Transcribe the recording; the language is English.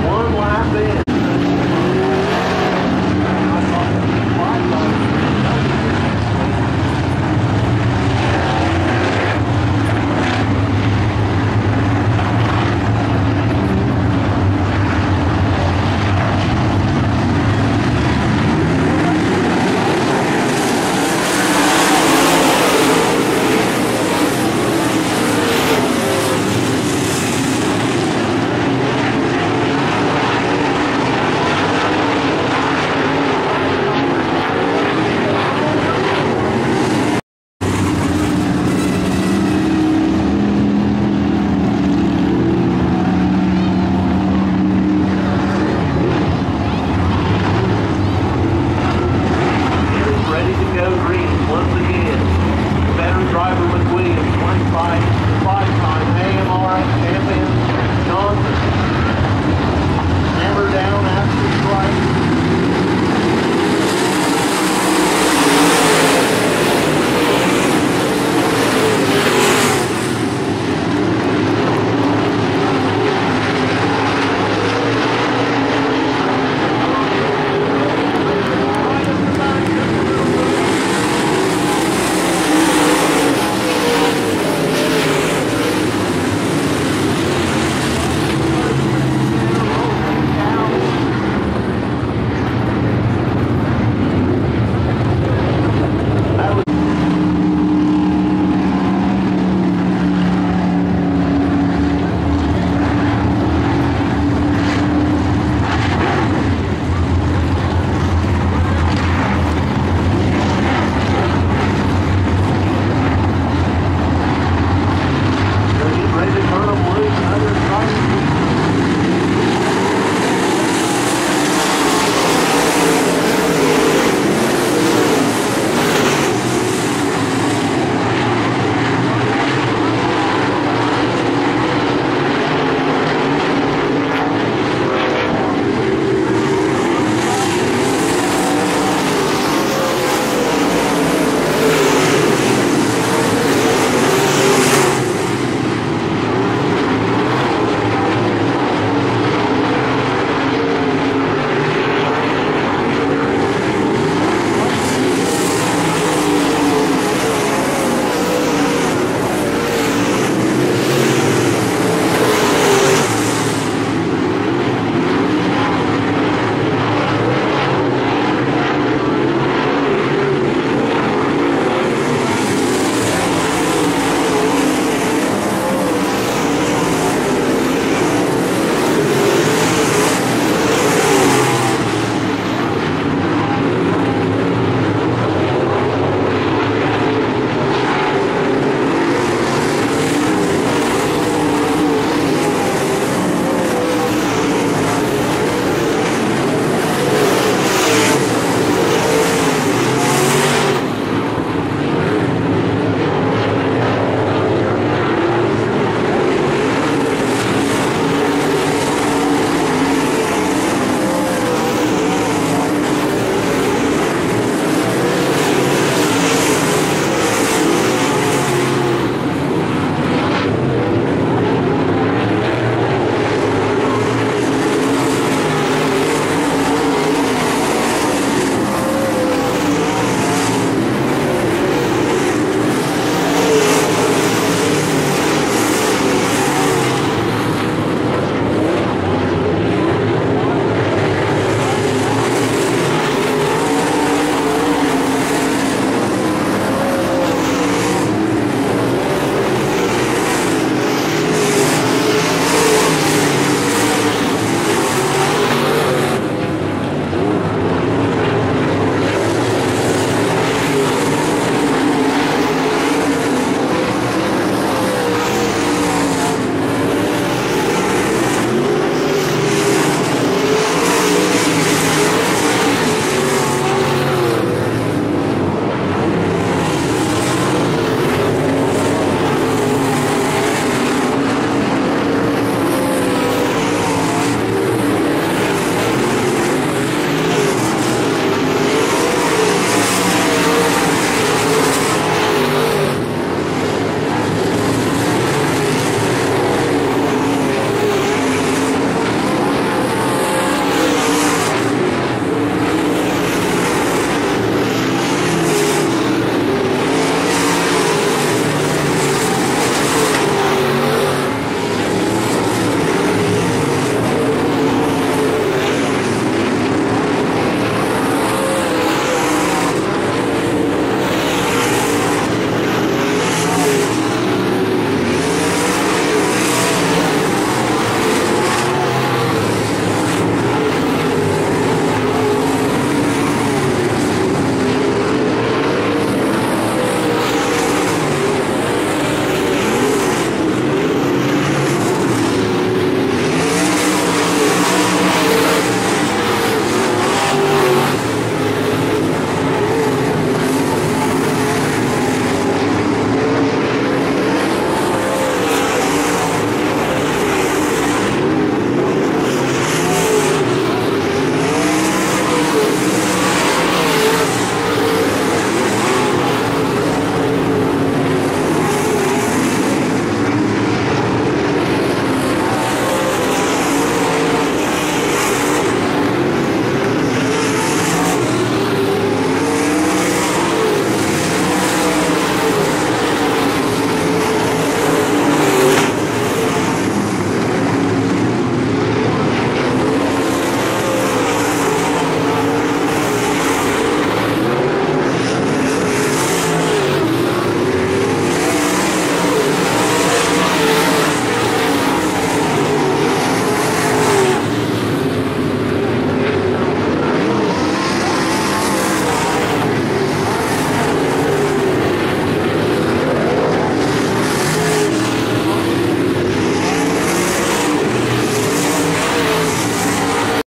one last in.